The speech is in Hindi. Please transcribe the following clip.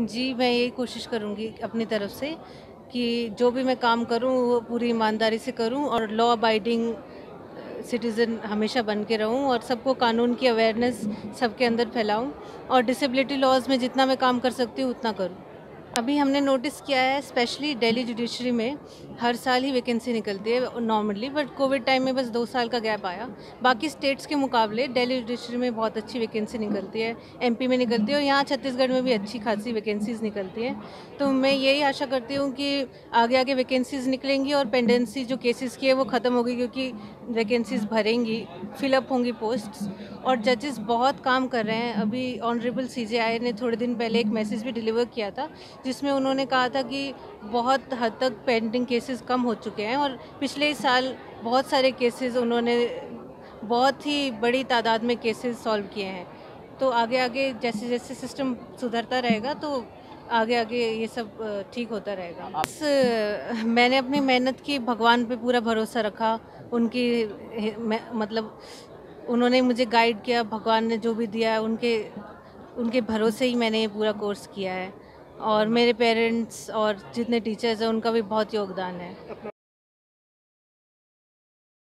जी, मैं यही कोशिश करूँगी अपनी तरफ़ से कि जो भी मैं काम करूँ, वो पूरी ईमानदारी से करूँ और लॉ अबाइडिंग सिटीज़न हमेशा बन के रहूँ और सबको कानून की अवेयरनेस सबके अंदर फैलाऊँ और डिसेबिलिटी लॉज में जितना मैं काम कर सकती हूँ, उतना करूँ। अभी हमने नोटिस किया है स्पेशली दिल्ली जुडिशरी में, हर साल ही वैकेंसी निकलती है नॉर्मली बट कोविड टाइम में बस दो साल का गैप आया। बाकी स्टेट्स के मुकाबले दिल्ली जुडिशरी में बहुत अच्छी वैकेंसी निकलती है एमपी में निकलती है, और यहाँ छत्तीसगढ़ में भी अच्छी खासी वैकेंसीज निकलती हैं। तो मैं यही आशा करती हूँ कि आगे आगे वैकेंसीज निकलेंगी, और पेंडेंसी जो केसेस की है, वो ख़त्म होगी, क्योंकि वैकेंसीज भरेंगी फिलअप होंगी पोस्ट और जजेस बहुत काम कर रहे हैं। अभी ऑनरेबल सी ने थोड़े दिन पहले एक मैसेज भी डिलीवर किया था जिसमें उन्होंने कहा था कि बहुत हद तक पेंडिंग केसेस कम हो चुके हैं और पिछले साल बहुत सारे केसेस उन्होंने बहुत ही बड़ी तादाद में केसेस सॉल्व किए हैं। तो आगे आगे जैसे जैसे सिस्टम सुधरता रहेगा तो आगे आगे ये सब ठीक होता रहेगा। बस मैंने अपनी मेहनत की, भगवान पे पूरा भरोसा रखा, उनकी मतलब उन्होंने मुझे गाइड किया, भगवान ने जो भी दिया उनके उनके भरोसे ही मैंने ये पूरा कोर्स किया है। और मेरे पेरेंट्स और जितने टीचर्स हैं उनका भी बहुत योगदान है।